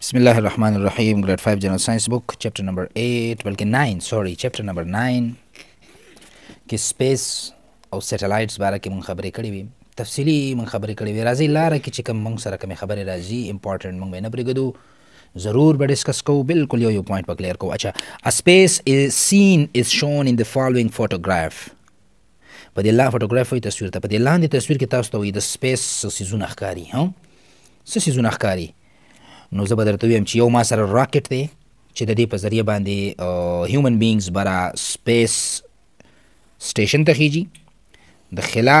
بسم الله الرحمن الرحیم ګریډ 5 جنرال ساينس بوک چپټر نمبر 8 بلکې 9 سوري چپټر نمبر 9 کې سپیس او سټلایټس باره کې مونږ خبرې کړې وي تفصیلی مونږ خبرې کړې وي راځي لار کې چې کوم مونږ سره کوم خبرې راځي امپورټنت مونږ نه پرېږدو ضرور به ډیسکس کوو بالکل یو یو پوینټ په کلیر کوو اچھا ا سپیس از سین از شون ان دی فالوینګ فوټوګراف په دې لا فوټوګرافي تصویر ته په دې لاندې تصویر کې تاسو ته وایي د سپیس څه څیزونه ښکاري ها څه څیزونه ښکاري نو زه به درته ویم چې یو ما سره راکټ دی چې د دې په ذریعه باندې هیومن بینګز برا سپیس سټیشن ته خیږي د خلا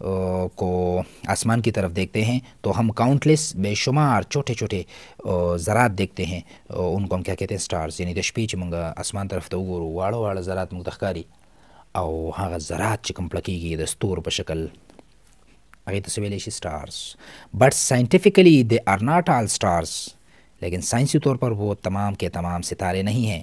کو آسمان کی طرف دیکھتے ہیں تو ہم کاؤنٹلیس بے شمار چھوٹے چھوٹے ذرات دیکھتے ہیں ان کو ہم کیا کہتے ہیں سٹارز یعنی د شپې چې موږ آسمان طرف ته وګورو واړه واړه ذرات موږ ته ښکاري او هغه ذرات چې کوم پړکېږي د ستورو په شکل هغې ته څه ویلی شي سټارز بټ سائنټیفکلی دے آر ناٹ آل سټارز لیکن سائنسی طور پر وہ تمام کے تمام ستارے نہیں ہیں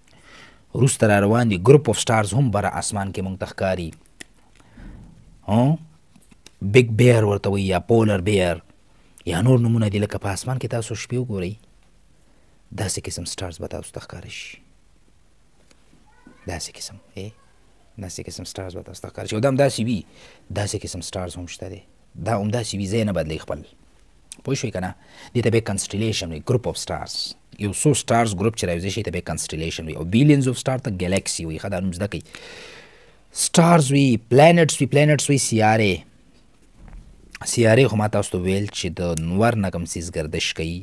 وروسته را روان دي ګروپ اف سټارز هم بره اسمان کې مونږ ته ښکاري بیګ بیر ورته وایي یا پولر بیر یا نور نمونه دي لکه په اسمان کې تاسو شپې وګورئ داسې قسم سټارز به تاسو ته ښکاره شي داسې قسم داسې قسم سټارز به تاسو ته ښکاره شي او دا هم داسې وي داسې قسم سټارز هم شته دی دا همداسې وي ځای نه بدلوي خپل پوه شوې کنه دې ته به کنسټلیشن وي ګروپ اف سټارز یو څو سټارز ګروپ چې راوځي شي ته به کنسټلیشن وي او بیلینز اف سټار ته ګلیکسي وي خدای نوم زده کوي سټارز وي پلانټس وي پلانټس وي سیاره سیاره خو ما تاسو ته ویل چې د نور نه کوم څیز گردش کوي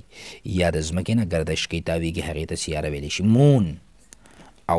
یا د ځمکې نه گردش کوي تاویږي هغې ته سیاره ویلی شي مون او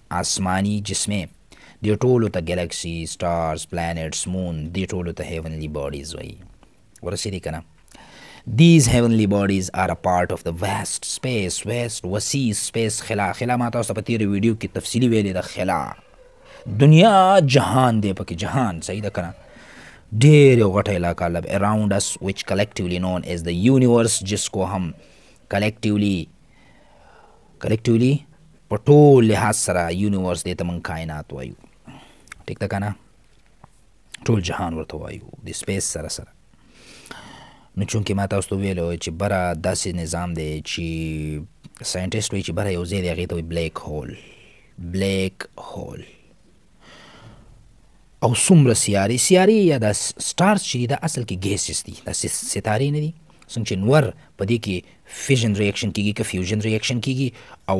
اسماني جسمې، دې ټولو ته ګلکسي، سټارز، پلانټس، مون، دې ټولو ته هیونلي باډیز وایي. ورسېدې که نه؟ These heavenly bodies are a part of the vast space vast وسیع سپیس خلا خلا ما تاسو ته په تیرې ویډیو کې تفصیلي ویلې ده خلا دنیا جهان دی پکې جهان صحیح ده کنه ډېر یو غټه علاقه لب اراوند اس وچ کلیکټیولی نون از د یونیورس جس کو هم کلیکټیولی کلیکټیولی په ټول لحاظ سره یونیورس دې ته مونږ کائنات وایو ټیک ده کنه ټول جهان ورته وایو د سپیس سره سره نو چونکې ما تاسو ته ویل چې بره داسې نظام دی چې ساينټیست وایي چې بره یو ځای دی هغې ته وایي بلیک هول بلیک هول او څومره سیارې سیارې یا دا سټارز چې دي دا اصل کې ګیسز دي دا ستارې نه دي څنګه چې نور په دې کې فیژن ریاکشن کیږي که فیوژن ریاکشن کیږي او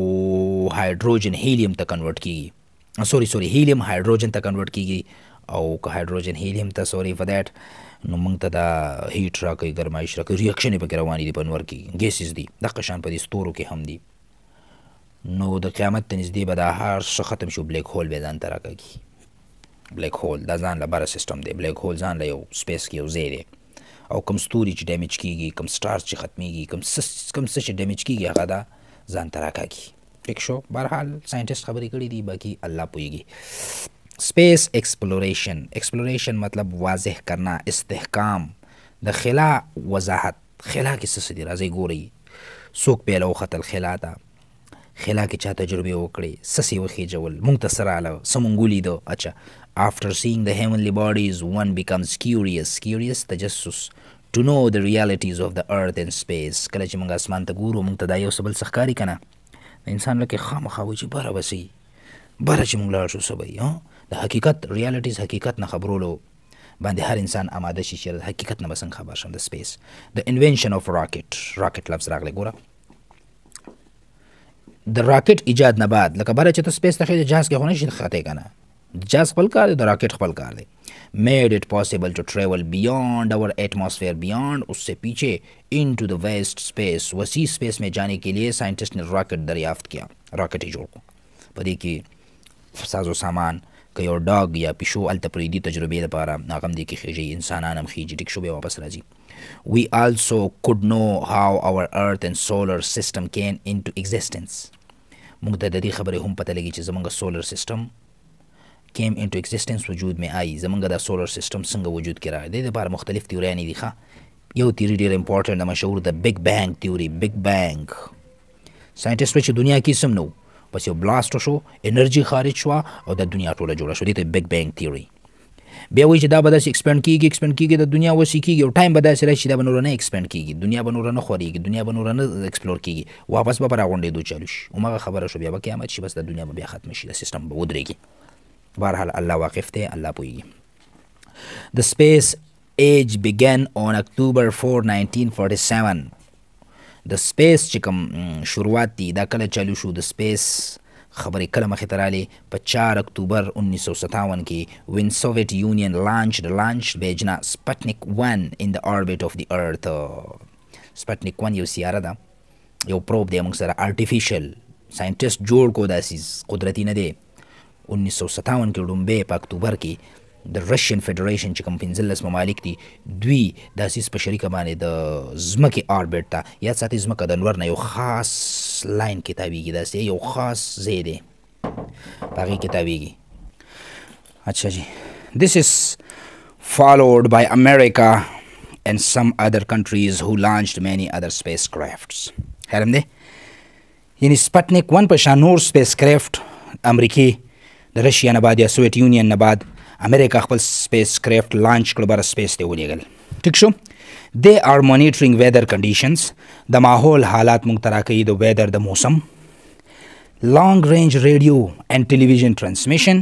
هایدروجن هیلیم ته کنورټ کیږي سوري سوري هیلیم هایدروجن ته کنورټ کیږي او که هایدروجن هیلیم ته سوري فور دیټ نو موږ ته دا هیټ راکوي ګرمایش راکوي ریاکشنې پکې روانې دي په نور کې ګیسز دي دغه شان په دې ستورو کې هم دي نو د قیامت ته نږدې به دا هر څه ختم شو بلیک هول به ځان ته راکاږي بلیک هول دا ځان له بره سیستم دی بلیک هول ځان له یو سپیس کې یو ځای دی او کم ستوري چې ډیمیج کیږي کم سټار چې ختمیږي کم څه کم څه چې ډیمیج کیږي هغه دا ځان ته راکاږي ټیک شو بهرحال ساينټیست خبرې کړې دي باقي الله پوهیږي سپیس ایکسپلوریشن ایکسپلوریشن مطلب واضح کرنا استحکام د خلا وضاحت خلا کې څه څه دي راځئ ګورئ څوک پيله وختل خلا ته خلا کې چا تجربې وکړې څه څه وخېجول موږ ته څه راله څه موږ ولیده اچا After seeing the heavenly bodies one becomes curious curious تجسس to know the realities of the earth and space کله چې موږ اسمان ته ګورو موږ ته دا یو څه بل څه ښکاري که نه د انسان لکه خامخا وایي چې بره به څه بره چې موږ لاړ شو څه به د حقیقت ریالیټیز حقیقت نه خبرولو باندې هر انسان اماده شي چیرې د حقیقت نه به څنګه خبر شم د سپیس د انوینشن اف راکټ راکټ لفظ راغلی ګوره د راکټ ایجاد نه بعد لکه بره چې ته سپیس ته خېږې جهاز کې خو نه شي خطې که نه جهاز خپل کار دی د راکټ خپل کار دی made it possible to travel beyond our atmosphere beyond اس سے پیچھے into the vast space وسیع space میں جانے کے لیے سائنٹسٹ نے راکٹ دریافت کیا راکٹ ہی جوڑ کو په دې کې ساز و سامان که یو ډاګ یا پیشو هلته پرېږدي تجربې لپاره هغه هم دې کې خېژي انسانان هم خېژي ټیک شو بیا واپس راځي وي آلسو کوډ نو هاو اور ارت اینډ سولر سیستم کین انټو ایگزیسټنس موږ ته د دې خبرې هم پته لګي چې زمونږ سولر سیستم کیم انټو ایگزیسټنس وجود مې آی زمونږ دا سولر سیستم څنګه وجود کې راغی د دې لپاره مختلف تیوریانې دي ښه یو تیوري ډېر امپورټنټ ده مشهور د بګ بانګ تیوري بګ بانګ ساينټيست وایي چې دنیا کې سم نه وو پس یو بلاست وشو انرژي خارج شو او د دنیا ټوله جوړه شو دې ته بیگ بینګ تیوري بیا وایي چې دا به داسې ایکسپینډ کیږي ایکسپینډ کیږي د دنیا وسې کیږي او ټایم به داسې راشي چې دا به نور نه ایکسپینډ کیږي دنیا به نور نه خوريږي دنیا به نور نه ایکسپلور کیږي واپس به پر غونډې دوه چالو شي او مغه خبره شو بیا به قیامت شي بس د دنیا به بیا ختم شي د سیستم به ودرېږي بهرحال الله واقف دی الله پوهیږي د سپیس ایج بیګن اون اکتوبر 4 1947 د سپیس چې کوم شروعات دی دا کله چالو شو د سپیس خبرې کله مخې ته رالې په 4 اکتوبر 1957 کې وین سوویټ یونین لانچ د لانچ بیجنا سپټنیک 1 ان د اوربټ اف دی ارت سپټنیک 1 یو سیاره ده یو پروب دی موږ سره ارتفیشل ساينټیست جوړ کو داسیز قدرتی نه دی اوونیس سوه ستاون کې ړومبی په اکتوبر کې د رشین فدریشن چې کوم پنځلس ممالک دي دوی د اسیس په شریکه باندې د ځمکې آربیټ ته یا ساتي ځمکه د نور نه یو خاص لاین کې تاویږي دا سي یو خاص ځای دی په هغې کې تاویږي اچھا جی This is followed by America and some other countries who launched many other spacecrafts. حرم دی یعنی سپټنیک 1 په شان نور سپیس کرافټ امریکای د رشیا نه بعد یا سوویت یونین نه بعد امریکا خپل سپیس کرافټ لانچ کړ بر سپیس ته ولېګل ټیک شو د ار مانیټرینګ ویدر کنډیشنز د ماحول حالات مونږ تراکې د ویدر د موسم لانګ رینج ریډیو اینڈ ټلویزیون ترانسمیشن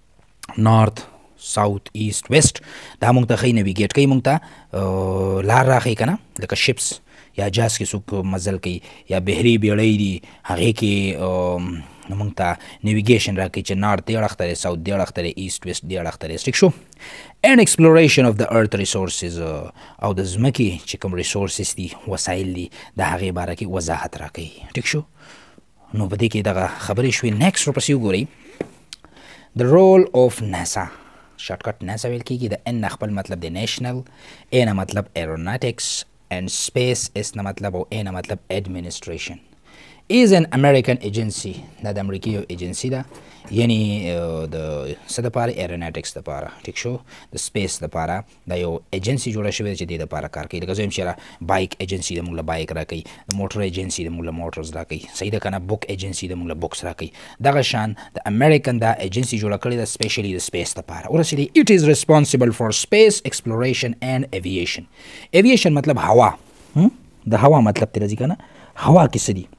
نارت ساوت ایست ویست دا مونږ ته خی نویګیټ کوي مونږ ته لار راخی کنه لکه شپس یا جاز کې څوک مزل کوي یا بحری بیړۍ دي هغه کې نو موږ ته نیویګیشن راکړي چې نارت دی اړخ ته دی ساوت دی اړخ ته دی ایست ویست دی اړخ ته دی ټیک شو اینډ ایکسپلوریشن اف د ارت ریسورسز او د ځمکې چې کوم ریسورسز دي وسایل دي د هغې باره کې وضاحت راکوي ټیک شو نو په دې کې دغه خبرې شوې نیکسټ ورپسې وګورئ د رول اف ناسا شارټ کټ ناسا ویل کېږي د ان خپل مطلب د نیشنل ای نه مطلب ایروناټکس اینډ سپیس اس نه مطلب او ای نه مطلب ایډمنسټریشن ایز ان امریکن ایجنسی دا د امریکې یو ایجنسی ده یعنی د څه دپاره ایروناټکس دپاره ټیک شو د سپیس دپاره دا یو ایجنسی جوړه شوې ده چې دې لپاره کار کوي لکه زه وایم چې یاره بایک ایجنسی ده موږ له بایک راکوي د موټر ایجنسی ده موږ له موټرز راکوي صحیح ده که نه بوک ایجنسی ده موږ له بوکس راکوي دغه شان د امریکن دا ایجنسی جوړه کړې ده سپیشلی د سپیس دپاره ورسې دی اټ از ریسپانسیبل فار سپیس ایکسپلوریشن اینډ ایویشن ایویشن مطلب هوا د هوا مطلب ته راځي که نه هوا کې څه دي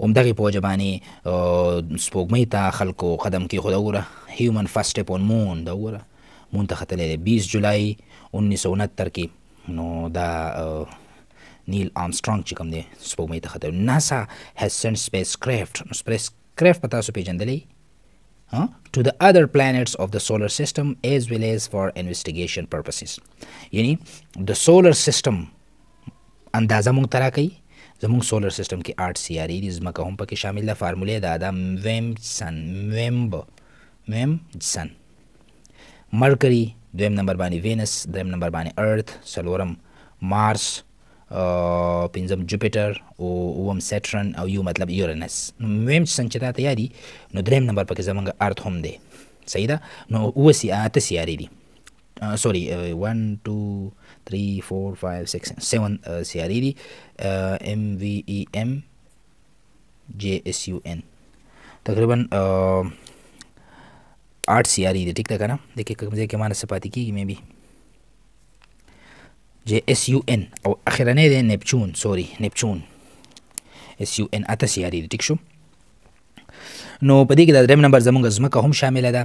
همدغې په وجه باندې سپوږمۍ ته خلکو قدم کېښود وګوره هیومن فرسټ سټپ اون مون دا وګوره مون ته ختلی دی بیس جولای انیس سوه انهتر کې نو دا نیل آمسټرانګ چې کوم دی سپوږمۍ ته ختلی ناسا هیز سینډ سپیس کرافټ نو سپیس کرافټ په تاسو پېژندلی huh, to the other planets of the solar system as well as for investigation purposes یعنی د سولر سیستم اندازه مونږ ته راکوي زمونږ سولر سیستم کې آټ سیارې دي ځمکه هم پکې شامل ده فارموله دا ده ویمسن ویمب ویمسن مرکری دویم نمبر باندې وینس دریم نمبر باندې ارت څلورم مارس پنځم جوپیټر او اوم سیټرن او یو مطلب یورینس نو ویم چې څنګه چې دا ته یادي نو دریم نمبر پکې زمونږ ارت هم دی صحیح ده نو اوه سي اته سیارې دي آه سوري 1 2 3 4 5 6 7 سیارې دي ام وی ای ام جی اس یو ان تقریبا آټ سیارې دي ټیک ده کنه د کې کوم ځای کې مانه سپاتې کیږي مې بي جی اس یو ان او اخرنې ده نپچون سوري نپچون اس یو ان اته سیارې دي ټیک شو نو په دې کې د دریم نمبر زمونږ ځمکه هم شامله ده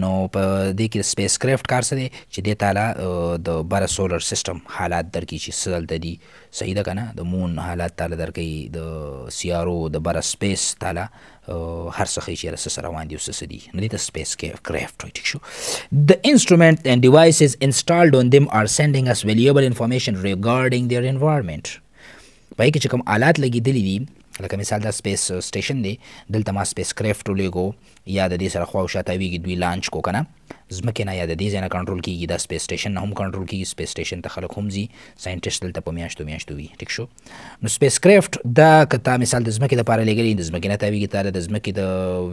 نو په دې کې سپیس کرافټ کار څه دی چې دې تعالی د بر سولر سیستم حالات درکې چې څه دلته دي صحیح ده که نه د مون حالات تعالی درکې د سیارو د بر سپیس تعالی هر څه خي چیرې سره روان دي او څه دي نو دې سپیس کې کرافټ وي ټیک شو د انسټرومنټ اند ډیوایسز انسټالډ اون دیم ار سندینګ اس ویلیبل انفارمیشن ریګارډینګ دیر انوایرنمنت په هغې کې چې کوم آلات لګېدلي دي، لکه مثال دا سپېس سټېشن دی، دلته ما سپېس کرېفټ ولېږو یا د دې سره خوا او شا تاوېږي دوی لانچ کو که نه، ځمکې نه یا د دې ځای نه کنټرول کېږي، دا سپېس سټېشن نه هم کنټرول کېږي، سپېس سټېشن ته خلک هم ځي، ساینټېسټ دلته په میاشتو میاشتو وي، ټیک شو؟ نو سپېس کرېفټ دا که تا مثال د ځمکې لپاره لېږلي، د ځمکې نه تاوېږي، تا له د ځمکې د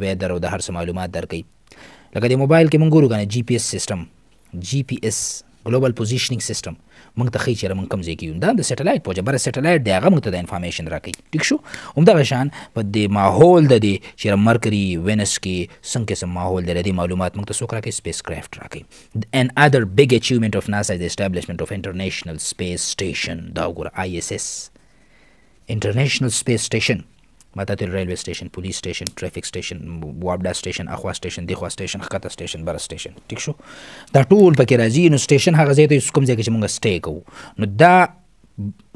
وېدر او د هر څه معلومات درکوي. لکه دې موبایل کې موږ ګورو که نه، جي پي اېس سېسټم، جي پي اېس، ګلوبل پوزیشننګ سیسټم، موږ ته ښیي چېرې موږ کوم ځای کې یو. دا د سټلایټ په وجه بره سټلایټ دی هغه موږ ته دا انفارمیشن راکوي. ټیک شو. همدغه شان په دې ماحول د دې چېرې مرکري، وینس کې څنګه قسم ماحول دی د دې معلومات موږ ته څوک راکوي؟ سپیس کرافټ راکوي. ان ادر بیګ اچیومنټ اف ناسا از د اسټابلیشمنټ اف انټرنیشنل سپیس سټیشن. دا وګوره آی ایس ایس انټرنیشنل سپیس سټیشن. متاتل ریلوی سټیشن پولیس سټیشن ټریفک سټیشن وابډا سټیشن اخوا سټیشن دیخوا سټیشن خطه سټیشن بر سټیشن ټیک شو دا ټول پکې راځي نو سټیشن هغه ځای ته کوم ځای کې چې موږ سټې کوو نو دا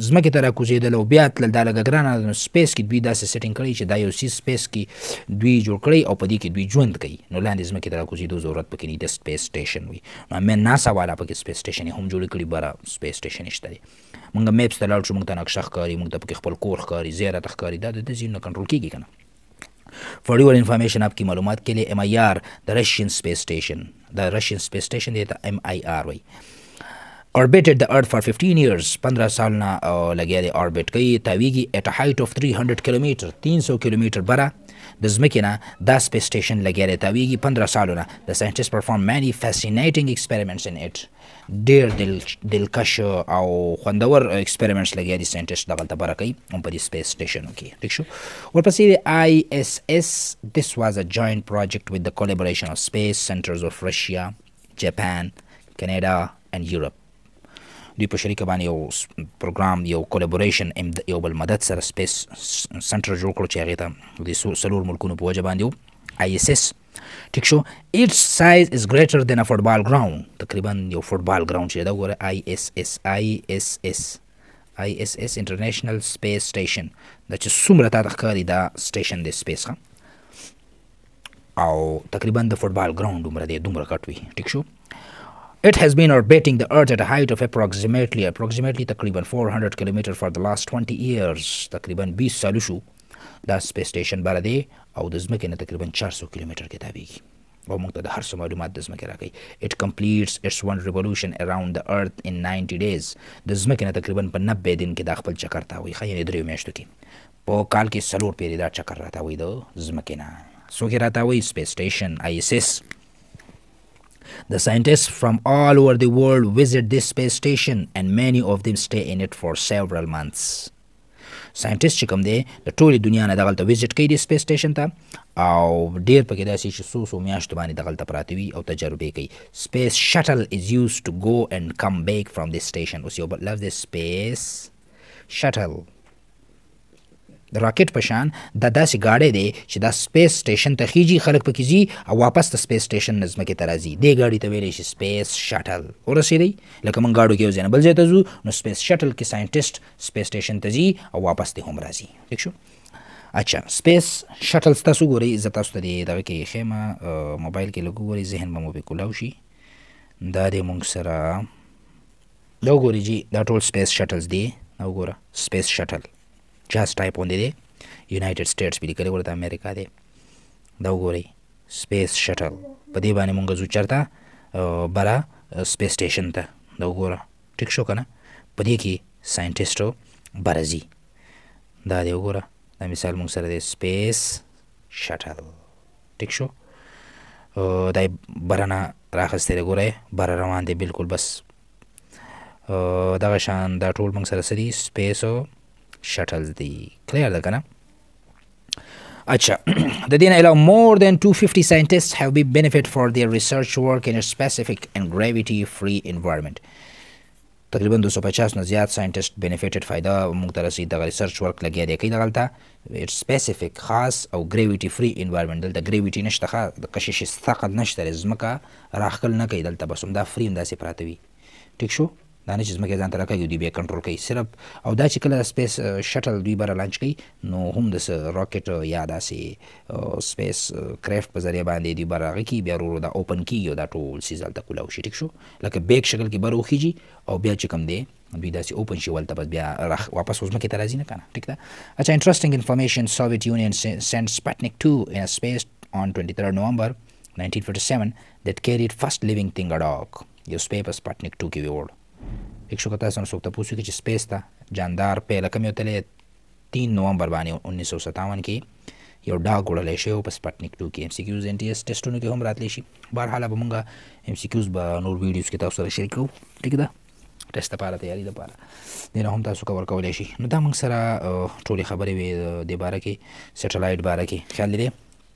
زمکه ته راکوزیدل او بیا تل دا لګ ګرانه نو سپیس کې دوی داسې سیټینګ کړی چې دا یو سی سپیس کې دوی جوړ کړی او په دې کې دوی ژوند کوي نو لاندې زمکه ته راکوزیدو ضرورت پکې نه د سپیس سټیشن وي نو مې ناسا والا پکې سپیس سټیشن هم جوړ کړی بره سپیس سټیشن شته مونږ میپس ته لاړ شو مونږ ته نقشه ښکاری مونږ ته پکې خپل کور ښکاری زی راته ښکاری دا د ځینو کنټرول کیږي کنه For your information آپ کی معلومات کے لیے ایم آئی آر دا رشین سپیس سٹیشن دا رشین سپیس سٹیشن دی تا ایم آئی آر وی اوربیټډ د ارت فار 15 ایئرز 15 سال نه لګیا دی اوربیټ کوي تاویږي اټ هایټ اف 300 کیلومتر 300 کیلومتر برا د ځمکې نه دا سپیس سټیشن لګیا دی تاویږي 15 سالونه د ساينټیست پرفارم مینی فیسینیټینګ ایکسپریمنټس ان اټ ډیر دلکش او خوندور ایکسپریمنټس لګیا دي ساينټیسټ دغلته بره کوي هم په دې سپیس سټیشنو کې ټیک شو ورپسې دی آی اس اس دیس واز ا جوائنټ پروجیکټ وذ د کولیبریشن اف سپیس سنټرز اف رشیا جاپان کینیډا اینڈ یورپ دوی په شریکه باندې یو پروګرام یو کولیبوریشن یو بل مدد سره سپیس سنټر جوړ کړو چې هغه ته د سلور ملکونو په وجه باندې آی اس اس ټیک شو ایټس سایز از ګریټر دین ا فوټبال ګراوند تقریبا یو فوټبال ګراوند چې دا ګوره آی اس اس آی اس اس آی اس اس انټرنیشنل سپیس سټیشن دا چې څومره تا ښکاری دا سټیشن دی سپیس ښه او تقریبا د فوټبال ګراوند عمره دی دومره کټ وي ټیک شو It has been orbiting the Earth at a height of approximately approximately تقریبا 400 کیلومتر for the last 20 years تقریبا 20 سالو شو دا سپیس سټیشن بره دی او د ځمکې نه تقریبا 400 کیلومتر کې تاویږي او موږ ته د هر څه معلومات د ځمکې راکوي اټ کمپلیټس اټس ون ریولوشن اراوند د ارت ان 90 ډیز د ځمکې نه تقریبا په 90 دن کې دا خپل چکر تاوي خا یعنی دریو میاشتو کې په کال کې څلور پیری دا چکر راتاوي د ځمکې نه څوک راتاوي سپیس سټیشن آی اس اس The scientists from all over the world visit this space station and many of them stay in it for several months. ساينټیست چې کوم دی د ټولې دنیا نه دغلته ویزټ کوي د سپیس سټیشن ته او ډیر پکې داسې چې څو څو میاشتو باندې دغلته پراته وي او تجربې کوي سپیس شټل از یوز ټو ګو اینډ کم بیک فرام دی سټیشن اوس یو لفظ دی سپیس شټل د راکټ په شان دا داسې گاډی دی چې دا سپیس سټیشن ته خیږي خلک پکې ځي او واپس د سپیس سټیشن نه ځمکې ته راځي دې ګاډي ته ویلی شي سپیس شټل ورسېدی لکه موږ ګاډو کې یو ځای نه بل ځای ته ځو نو سپیس شټل کې ساینټیسټ سپیس سټیشن ته ځي او واپس ته هم راځي ټیک شو اچھا سپیس شټل تاسو ګورئ زه تاسو ته دې دغه کې ښیم موبایل کې لږ وګورئ ذهن به مو به کولاو شي دا دې مونږ سره دا وګورئ جی دا ټول سپیس شټلز دی دا وګوره سپیس شټل جاست ټایپ غوندې دی یونایټډ سټیټس به لیکلی ورته امریکا دی دا وګورئ سپیس شټل په دې باندې مونږ ځو چرته برا سپیس سټیشن ته دا وګوره ټیک شو کنه په دې کې ساينټیسټ او برزي دا دی وګوره دا مثال موږ سره دی سپیس شټل ټیک شو دا برنه راخسته دی ګوره بر روان دی بالکل بس دغه شان دا ټول موږ سره سری سپیس او شټلز دی کلیر ده کنه اچھا د دین علاوه مور دین 250 ساينټیسټ هاف بی بینیفټ فار دیر ریسرچ ورک ان سپیسیفیک ان ګریویټی فری انوایرنمنت تقریبا 250 نه زیات ساينټیسټ بینیفټډ فائدہ موږ ته رسي د ریسرچ ورک لګیا دی کین غلطه اټ سپیسیفیک خاص او ګریویټی فری انوایرنمنت دلته ګریویټی نشته د کشش ثقل نشته زمکه راخل نه کوي دلته بس هم دا فری هم داسې پراته وي ټیک شو دا نه چې ځمکه ځان ته راکاږي دوی بیا کنټرول کوي صرف او دا چې کله سپیس شټل دوی بره لانچ کوي نو هم د راکټ یا داسې سپیس کرافټ په ذریعه باندې دوی بره غکي بیا ورو دا اوپن کیږي او دا ټول سیز هلته کولاو شي ټیک شو لکه بیګ شکل کې بره وخیږي او بیا چې کوم دی دوی داسې اوپن شي ولته بس بیا رخ واپس ځمکې ته راځي نه کنه ټیک ده اچھا انټرېسټینګ انفارمیشن سوویت یونین سینډ سپټنیک 2 ان سپیس on 23 November 1957 that carried first living thing a dog یو سپی په سپاټنیک ټو کې ویوړ. لږ شو که تاسو نه څوک تپوس وکړي چې سپیس ته جاندار پی لکه میو تلې تین نومبر باندې انیس سو ستاون کې یو ډاګ وړلی شوی په سپاټنیک ټو کې ایم سی کیوز این ټی ایس ټیسټونو کې هم راتلی شي بهرحاله به مونږ ایم سی کیوز به نور ویډیوز کې تاسو سره شریک کړو ټیک ده ټیسټ لپاره تیاری لپاره دی نه هم تاسو کور کولای شي نو دا موږ سره ټولې خبرې وې د باره کې سټلایټ باره کې خیال لري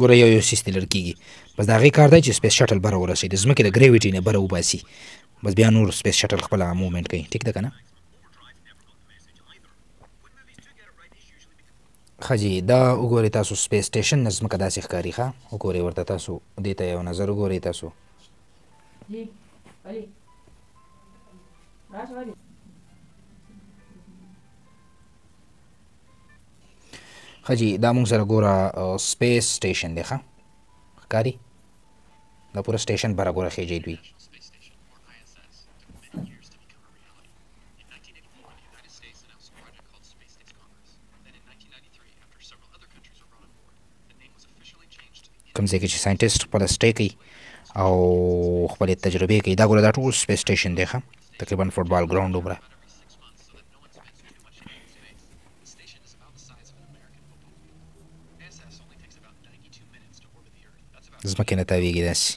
ګوره یو یو سیس لر کیږي بس دا غي کار دی چې سپیس شټل بره ورسي د زمکه د ګریویټي نه بره وباسي بس بیا نور سپیس شټل خپل موومنټ کوي ټیک ده کنه خجی دا وګورئ تاسو سپیس سټیشن نه ځمکه داسې ښکاري ښه وګورئ ورته تاسو دې ته یو نظر وګورئ تاسو خجی دا مونږ سره ګوره سپیس سټیشن دی ښه ښکاري دا پوره سټیشن پر غوړه خېجې دوی کوم ځای کې چې ساينټیست خپل سټې کوي او خپل تجربه کوي دا ګوره دا ټول سپیس سټیشن دی ښه تقریبا فوټبال ګراوند عمره ځمکې نه تاویږي داسې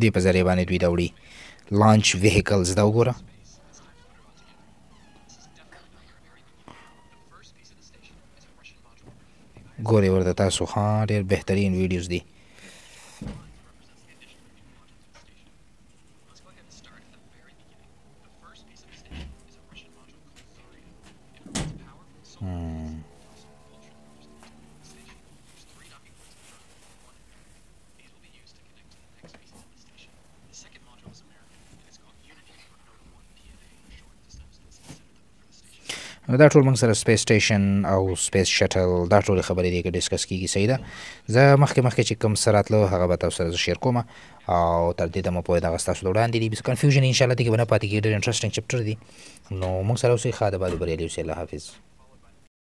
دې په ذریعه باندې دوی دا وړي لانچ ویهیکلز دا وګوره ګوري ورته تاسو ها ډیر بهترین ویډیوز دي نو دا ټول موږ سره سپیس سټیشن او سپیس شټل دا ټول خبرې دي کې ډیسکس کیږي صحیح ده زه مخکې مخکې چې کوم سره راتلو هغه به تاسو سره شیر کوم او تر دې دمه پورې دغه ستاسو د وړاندې دي بس کنفیوژن ان شاء الله دې کې به نه پاتې کېږي ډېر انټرسټینګ چپټر دي نو موږ سره اوسئ ښه د بعد بریالي اوسئ الله حافظ